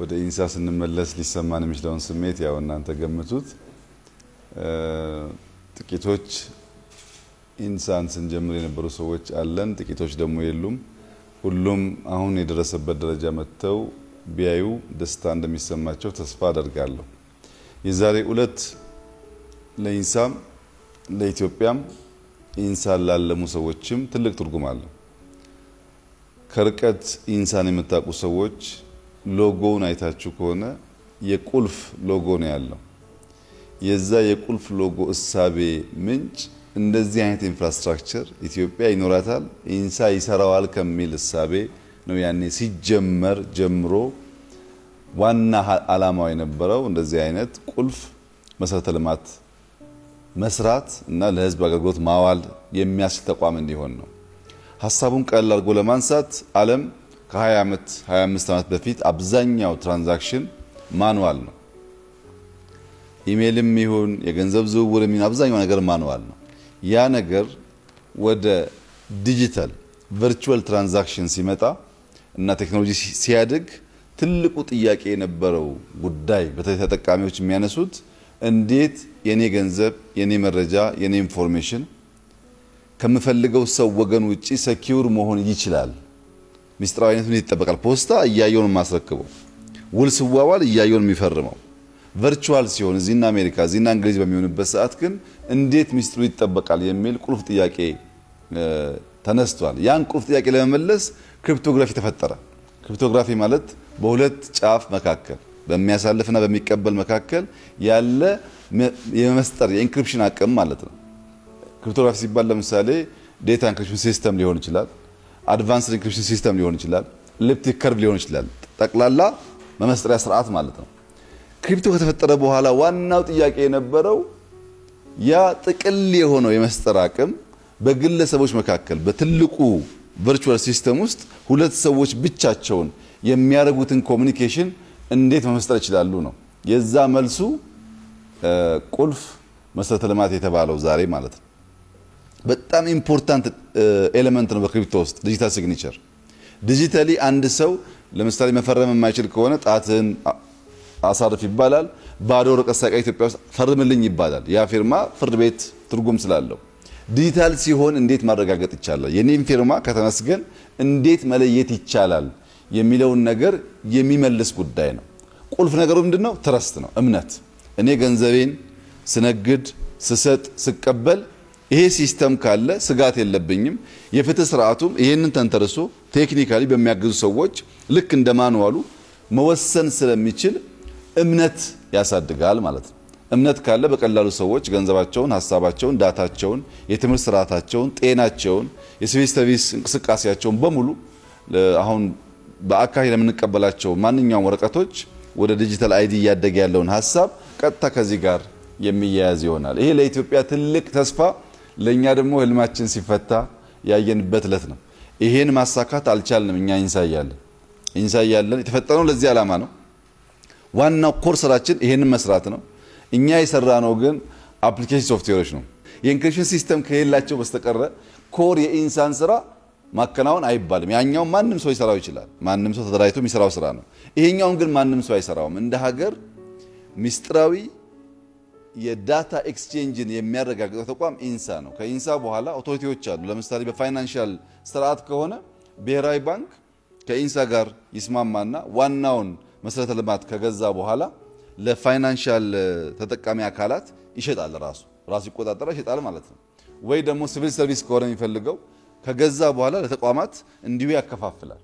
ወደ ኢንሳ ስንመለስ ሊሰማን የሚችለውን ስሜት ያው እናንተ ገምቱት። ጥቂቶች ኢንሳን ስንጀምር የነበሩ ሰዎች አለን፣ ጥቂቶች ደግሞ የሉም። ሁሉም አሁን የደረሰበት ደረጃ መጥተው ቢያዩ ደስታ እንደሚሰማቸው ተስፋ አደርጋለሁ። የዛሬ ዕለት ለኢንሳም ለኢትዮጵያም ኢንሳን ላለሙ ሰዎችም ትልቅ ትርጉም አለው። ከርቀት ኢንሳን የምታውቁ ሰዎች ሎጎውን አይታችሁ ከሆነ የቁልፍ ሎጎ ነው ያለው። የዛ የቁልፍ ሎጎ እሳቤ ምንጭ እንደዚህ አይነት infrastructure ኢትዮጵያ ይኖራታል፣ ኢንሳ ይሰራዋል ከሚል እሳቤ ነው ያኔ ሲጀመር ጀምሮ ዋና ዓላማው የነበረው እንደዚህ አይነት ቁልፍ መሰረተ ልማት መስራት እና ለሕዝብ አገልግሎት ማዋል የሚያስችል ተቋም እንዲሆን ነው። ሀሳቡን ቀላል አድርጎ ለማንሳት ዓለም ከ20 ዓመት 25 ዓመት በፊት አብዛኛው transaction manual ነው። ኢሜይልም ይሁን የገንዘብ ዝውውር የሚሆን አብዛኛው ነገር manual ነው። ያ ነገር ወደ ዲጂታል virtual transaction ሲመጣ እና ቴክኖሎጂ ሲያድግ ትልቁ ጥያቄ የነበረው ጉዳይ በተለይ ተጠቃሚዎች የሚያነሱት እንዴት የኔ ገንዘብ፣ የኔ መረጃ፣ የኔ information ከምፈልገው ሰው ወገን ውጪ secure መሆን ይችላል? ሚስጥራዊነቱን ይጠበቃል። ፖስታ እያየውን የማስረክበው ውል ስዋዋል እያየውን የሚፈርመው virtual ሲሆን እዚህና አሜሪካ እዚህና እንግሊዝ በሚሆንበት ሰዓት ግን እንዴት ሚስጥሩ ይጠበቃል የሚል ቁልፍ ጥያቄ ተነስቷል። ያን ቁልፍ ጥያቄ ለመመለስ cryptography ተፈጠረ። cryptography ማለት በሁለት ጫፍ መካከል በሚያሳልፍና በሚቀበል መካከል ያለ የመስጠር የ encryption አቅም ማለት ነው። cryptography ሲባል ለምሳሌ data encryption system ሊሆን ይችላል፣ advanced encryption system ሊሆን ይችላል፣ elliptic curve ሊሆን ይችላል። ጠቅላላ መመስጠሪያ ስርዓት ማለት ነው። crypto ከተፈጠረ በኋላ ዋናው ጥያቄ የነበረው ያ ጥቅል የሆነው የመስጠር አቅም በግለሰቦች መካከል በትልቁ virtual system ውስጥ ሁለት ሰዎች ብቻቸውን የሚያደርጉትን communication እንዴት መመስጠር ይችላሉ ነው። የዛ መልሱ ቁልፍ መሰረተ ልማት የተባለው ዛሬ ማለት ነው። በጣም important element ነው በ crypto ውስጥ digital signature። digitally አንድ ሰው ለምሳሌ መፈረም የማይችል ከሆነ ጣትን አሳርፍ ይባላል። ባዶ ወረቀት ሳይቀር ኢትዮጵያ ውስጥ ፈርምልኝ ይባላል። ያ ፊርማ ፍርድ ቤት ትርጉም ስላለው ዲጂታል ሲሆን እንዴት ማረጋገጥ ይቻላል? የኔም ፊርማ ከተመስገን እንዴት መለየት ይቻላል የሚለውን ነገር የሚመልስ ጉዳይ ነው። ቁልፍ ነገሩ ምንድን ነው? trust ነው፣ እምነት። እኔ ገንዘቤን ስነግድ፣ ስሰጥ፣ ስቀበል ይሄ system ካለ ስጋት የለብኝም። የፍትህ ስርዓቱም ይሄንን ተንተርሶ technically በሚያግዙ ሰዎች ልክ እንደ manual ኡ መወሰን ስለሚችል እምነት ያሳድጋል ማለት ነው። እምነት ካለ በቀላሉ ሰዎች ገንዘባቸውን፣ ሀሳባቸውን፣ ዳታቸውን፣ የትምህርት ስርዓታቸውን፣ ጤናቸውን፣ የ civil service እንቅስቃሴያቸውን በሙሉ አሁን በአካል ለምንቀበላቸው ማንኛውም ወረቀቶች ወደ digital ID እያደገ ያለውን ሀሳብ ቀጥታ ከዚህ ጋር የሚያያዝ ይሆናል። ይሄ ለኢትዮጵያ ትልቅ ተስፋ፣ ለእኛ ደግሞ ህልማችን ሲፈታ ያየንበት እለት ነው። ይሄን ማሳካት አልቻልንም። እኛ ኢንሳ እያለን የተፈጠረው ለዚህ ዓላማ ነው። ዋናው core ስራችን ይሄንን መስራት ነው። እኛ የሰራነው ግን application ሶፍትዌሮች ነው። የ encryption system ከሌላቸው በስተቀረ core የኢንሳን ስራ ማከናወን አይባልም። ያኛው ማንም ሰው ይሰራው ይችላል። ማንም ሰው ተደራጅቶ የሚሰራው ስራ ነው። ይሄኛውን ግን ማንም ሰው አይሰራውም። እንደ ሀገር ሚስጥራዊ የ data exchange ን የሚያረጋግጠው ተቋም ኢንሳ ነው። ከኢንሳ በኋላ authority ዎች አሉ። ለምሳሌ በ financial ስርዓት ከሆነ ብሔራዊ ባንክ ከኢንሳ ጋር ይስማማና ዋናውን መሰረተ ልማት ከገዛ በኋላ ለ financial ተጠቃሚ አካላት ይሸጣል። ራሱ ራሱ ይቆጣጠራል፣ ይሸጣል ማለት ነው። ወይ ደግሞ civil service ከሆነ የሚፈልገው ከገዛ በኋላ ለተቋማት እንዲሁ ያከፋፍላል።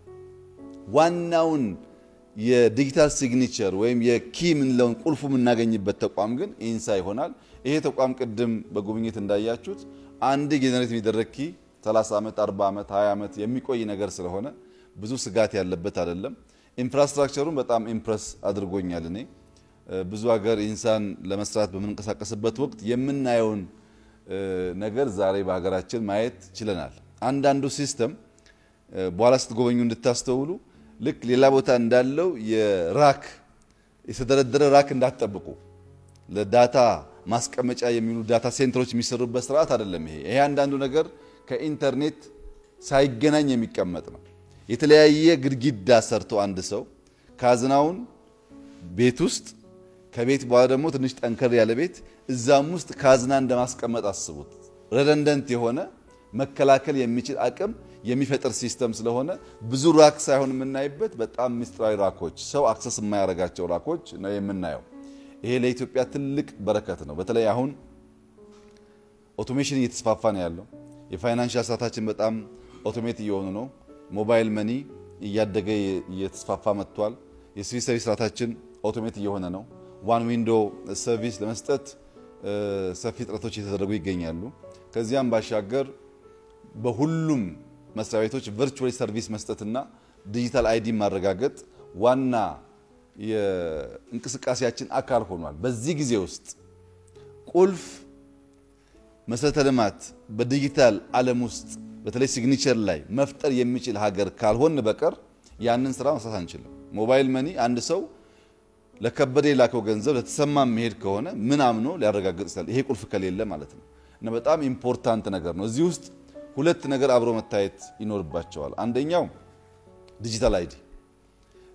ዋናውን የ digital signature ወይም የ key የምንለውን ቁልፉ የምናገኝበት ተቋም ግን ኢንሳ ይሆናል። ይሄ ተቋም ቅድም በጉብኝት እንዳያችሁት አንድ generate የሚደረግ key 30 ዓመት፣ 40 ዓመት፣ 20 ዓመት የሚቆይ ነገር ስለሆነ ብዙ ስጋት ያለበት አይደለም። infrastructure ኡን በጣም impress አድርጎኛል። እኔ ብዙ ሀገር ኢንሳን ለመስራት በምንንቀሳቀስበት ወቅት የምናየውን ነገር ዛሬ በሀገራችን ማየት ችለናል። አንዳንዱ system በኋላ ስትጎበኙ እንድታስተውሉ ልክ ሌላ ቦታ እንዳለው የ rack የተደረደረ rack እንዳትጠብቁ። ለ data ማስቀመጫ የሚሉ data center ኦች የሚሰሩበት ስርዓት አይደለም። ይሄ ይሄ አንዳንዱ ነገር ከኢንተርኔት ሳይገናኝ የሚቀመጥ ነው። የተለያየ ግድግዳ ሰርቶ አንድ ሰው ካዝናውን ቤት ውስጥ ከቤት በኋላ ደግሞ ትንሽ ጠንከር ያለ ቤት እዛም ውስጥ ካዝና እንደማስቀመጥ አስቡት። redundant የሆነ መከላከል የሚችል አቅም የሚፈጥር system ስለሆነ ብዙ rack ሳይሆን የምናይበት በጣም ምስጢራዊ rack ኦች፣ ሰው access የማያደርጋቸው rack ኦች ነው የምናየው። ይሄ ለኢትዮጵያ ትልቅ በረከት ነው። በተለይ አሁን automation እየተስፋፋ ነው ያለው። የ financial ስርዓታችን በጣም automate እየሆኑ ነው። mobile money እያደገ እየተስፋፋ መጥቷል። የ civil service ስርዓታችን automate እየሆነ ነው። one window service ለመስጠት ሰፊ ጥረቶች እየተደረጉ ይገኛሉ። ከዚያም ባሻገር በሁሉም መስሪያ ቤቶች virtual service መስጠትና digital ID ማረጋገጥ ዋና የእንቅስቃሴያችን አካል ሆኗል። በዚህ ጊዜ ውስጥ ቁልፍ መሰረተ ልማት በዲጂታል ዓለም ውስጥ በተለይ signature ላይ መፍጠር የሚችል ሀገር ካልሆን በቀር ያንን ስራ መስራት አንችልም። mobile money አንድ ሰው ለከበደ የላከው ገንዘብ ለተሰማ መሄድ ከሆነ ምን አምኖ ሊያረጋግጥ ይችላል? ይሄ ቁልፍ ከሌለ ማለት ነው። እና በጣም important ነገር ነው። እዚህ ውስጥ ሁለት ነገር አብሮ መታየት ይኖርባቸዋል። አንደኛው digital ID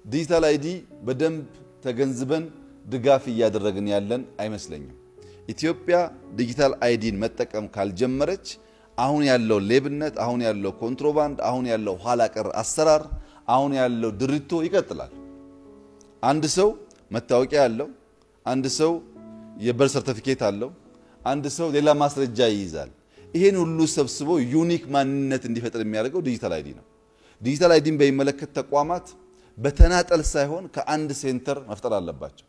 digital ID በደንብ ተገንዝበን ድጋፍ እያደረግን ያለን አይመስለኝም። ኢትዮጵያ digital ID ን መጠቀም ካልጀመረች አሁን ያለው ሌብነት፣ አሁን ያለው ኮንትሮባንድ፣ አሁን ያለው ኋላ ቀር አሰራር፣ አሁን ያለው ድሪቶ ይቀጥላል። አንድ ሰው መታወቂያ አለው፣ አንድ ሰው የ birth certificate አለው፣ አንድ ሰው ሌላ ማስረጃ ይይዛል። ይሄን ሁሉ ሰብስቦ unique ማንነት እንዲፈጥር የሚያደርገው digital ID ነው። digital ID ን በሚመለከት ተቋማት በተናጠል ሳይሆን ከአንድ center መፍጠር አለባቸው።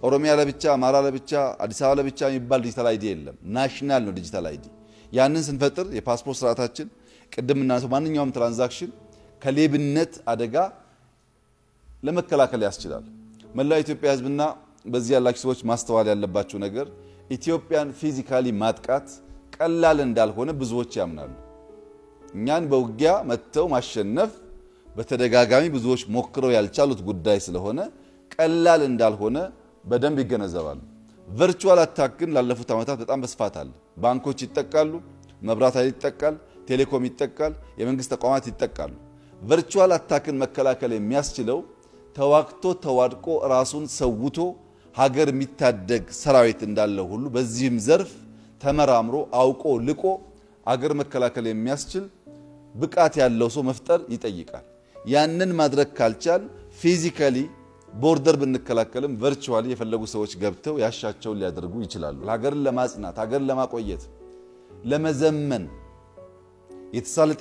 ኦሮሚያ ለብቻ፣ አማራ ለብቻ፣ አዲስ አበባ ለብቻ የሚባል digital ID የለም። national ነው digital ID። ያንን ስንፈጥር የፓስፖርት ስርዓታችን ቅድም እንዳነሳነው ማንኛውም transaction ከሌብነት አደጋ ለመከላከል ያስችላል። መላው ኢትዮጵያ ሕዝብና በዚህ ያላችሁ ሰዎች ማስተዋል ያለባቸው ነገር ኢትዮጵያን physically ማጥቃት ቀላል እንዳልሆነ ብዙዎች ያምናሉ። እኛን በውጊያ መጥተው ማሸነፍ በተደጋጋሚ ብዙዎች ሞክረው ያልቻሉት ጉዳይ ስለሆነ ቀላል እንዳልሆነ በደንብ ይገነዘባሉ። virtual attack ግን ላለፉት ዓመታት በጣም በስፋት አለ። ባንኮች ይጠቃሉ፣ መብራት ኃይል ይጠቃል፣ ቴሌኮም ይጠቃል፣ የመንግስት ተቋማት ይጠቃሉ። virtual attack ን መከላከል የሚያስችለው ተዋግቶ ተዋድቆ ራሱን ሰውቶ ሀገር የሚታደግ ሰራዊት እንዳለው ሁሉ በዚህም ዘርፍ ተመራምሮ አውቆ ልቆ አገር መከላከል የሚያስችል ብቃት ያለው ሰው መፍጠር ይጠይቃል። ያንን ማድረግ ካልቻል physically border ብንከላከልም virtually የፈለጉ ሰዎች ገብተው ያሻቸውን ሊያደርጉ ይችላሉ። ሀገርን ለማጽናት ሀገርን ለማቆየት ለመዘመን የተሳለጠ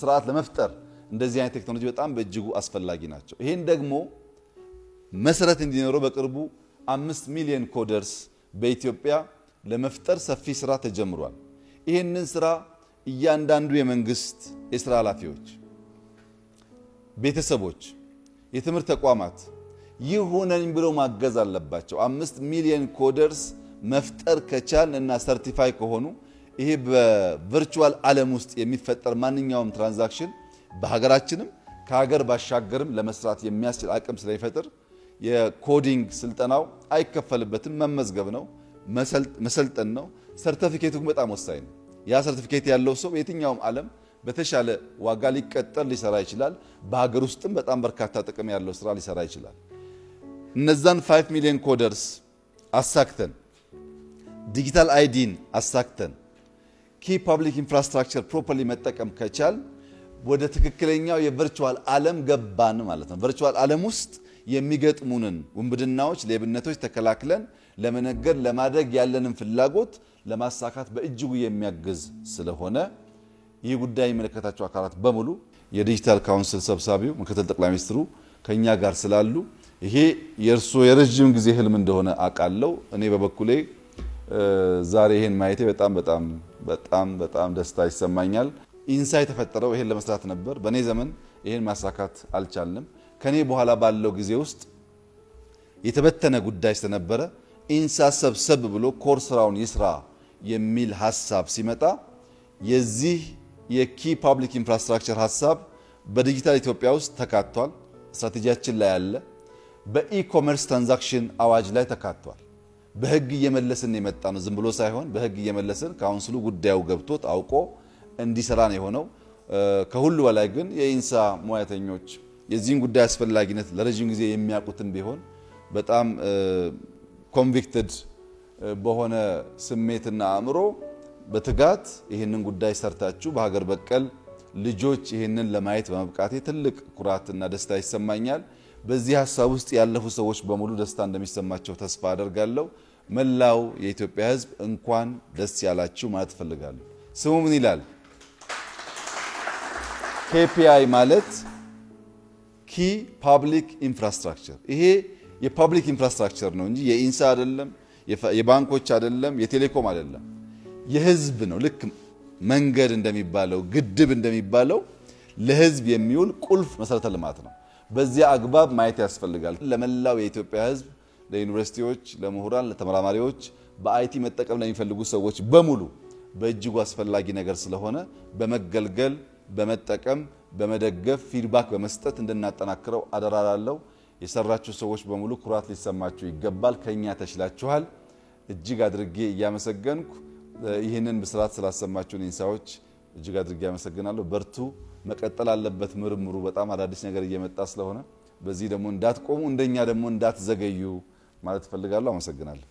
ስርዓት ለመፍጠር እንደዚህ አይነት ቴክኖሎጂ በጣም በእጅጉ አስፈላጊ ናቸው። ይህን ደግሞ መሰረት እንዲኖረው በቅርቡ አምስት ሚሊዮን coders በኢትዮጵያ ለመፍጠር ሰፊ ስራ ተጀምሯል። ይህንን ስራ እያንዳንዱ የመንግስት የስራ ኃላፊዎች፣ ቤተሰቦች፣ የትምህርት ተቋማት ይሁነኝ ብለው ማገዝ አለባቸው። አምስት ሚሊዮን coders መፍጠር ከቻል እና certify ከሆኑ ይሄ በ virtual ዓለም ውስጥ የሚፈጠር ማንኛውም transaction በሀገራችንም ከሀገር ባሻገርም ለመስራት የሚያስችል አቅም ስለሚፈጥር የ coding ስልጠናው አይከፈልበትም፣ መመዝገብ ነው፣ መሰልጠን ነው። ሰርተፊኬቱ በጣም ወሳኝ ነው። ያ ሰርቲፊኬት ያለው ሰው የትኛውም ዓለም በተሻለ ዋጋ ሊቀጠር ሊሰራ ይችላል። በሀገር ውስጥም በጣም በርካታ ጥቅም ያለው ስራ ሊሰራ ይችላል። እነዛን 5 ሚሊዮን coders አሳክተን digital ID ን አሳክተን key public infrastructure properly መጠቀም ከቻል ወደ ትክክለኛው የ virtual ዓለም ገባን ማለት ነው። virtual ዓለም ውስጥ የሚገጥሙንን ውንብድናዎች፣ ሌብነቶች ተከላክለን ለመነገድ ለማድረግ ያለንን ፍላጎት ለማሳካት በእጅጉ የሚያግዝ ስለሆነ ይህ ጉዳይ የሚመለከታቸው አካላት በሙሉ የ digital council ሰብሳቢው ምክትል ጠቅላይ ሚኒስትሩ ከኛ ጋር ስላሉ ይሄ የእርስዎ የረዥም ጊዜ ህልም እንደሆነ አውቃለሁ። እኔ በበኩሌ ዛሬ ይሄን ማየቴ በጣም በጣም በጣም በጣም ደስታ ይሰማኛል። ኢንሳ የተፈጠረው ይሄን ለመስራት ነበር። በእኔ ዘመን ይሄን ማሳካት አልቻልንም። ከኔ በኋላ ባለው ጊዜ ውስጥ የተበተነ ጉዳይ ስለነበረ ኢንሳ ሰብሰብ ብሎ core ስራውን ይስራ የሚል ሀሳብ ሲመጣ የዚህ የ key public infrastructure ሀሳብ በዲጂታል ኢትዮጵያ ውስጥ ተካቷል። ስትራቴጂያችን ላይ ያለ በ e-commerce transaction አዋጅ ላይ ተካቷል። በህግ እየመለስን የመጣ ነው። ዝም ብሎ ሳይሆን በህግ እየመለስን council ኡ ጉዳዩ ገብቶት አውቆ እንዲሰራ ነው የሆነው። ከሁሉ በላይ ግን የኢንሳ ሙያተኞች የዚህን ጉዳይ አስፈላጊነት ለረዥም ጊዜ የሚያውቁትን ቢሆን በጣም convicted በሆነ ስሜትና አእምሮ በትጋት ይህንን ጉዳይ ሰርታችሁ በሀገር በቀል ልጆች ይህንን ለማየት በመብቃቴ ትልቅ ኩራትና ደስታ ይሰማኛል። በዚህ ሀሳብ ውስጥ ያለፉ ሰዎች በሙሉ ደስታ እንደሚሰማቸው ተስፋ አደርጋለሁ። መላው የኢትዮጵያ ሕዝብ እንኳን ደስ ያላችሁ ማለት እፈልጋለሁ። ስሙ ምን ይላል? KPI ማለት key public infrastructure። ይሄ የ public infrastructure ነው እንጂ የኢንሳ አይደለም፣ የባንኮች አይደለም፣ የቴሌኮም አይደለም። የህዝብ ነው። ልክ መንገድ እንደሚባለው ግድብ እንደሚባለው ለህዝብ የሚውል ቁልፍ መሰረተ ልማት ነው። በዚያ አግባብ ማየት ያስፈልጋል። ለመላው የኢትዮጵያ ህዝብ፣ ለዩኒቨርሲቲዎች፣ ለምሁራን፣ ለተመራማሪዎች፣ በ IT መጠቀም ለሚፈልጉ ሰዎች በሙሉ በእጅጉ አስፈላጊ ነገር ስለሆነ በመገልገል በመጠቀም በመደገፍ feedback በመስጠት እንድናጠናክረው አደራ እላለሁ የሰራችሁ ሰዎች በሙሉ ኩራት ሊሰማችሁ ይገባል። ከኛ ተችላችኋል። እጅግ አድርጌ እያመሰገንኩ ይህንን ብስራት ስላሰማችሁን ኢንሳዎች እጅግ አድርጌ አመሰግናለሁ። በርቱ። መቀጠል አለበት ምርምሩ። በጣም አዳዲስ ነገር እየመጣ ስለሆነ በዚህ ደግሞ እንዳትቆሙ፣ እንደኛ ደግሞ እንዳትዘገዩ ማለት እፈልጋለሁ። አመሰግናለሁ።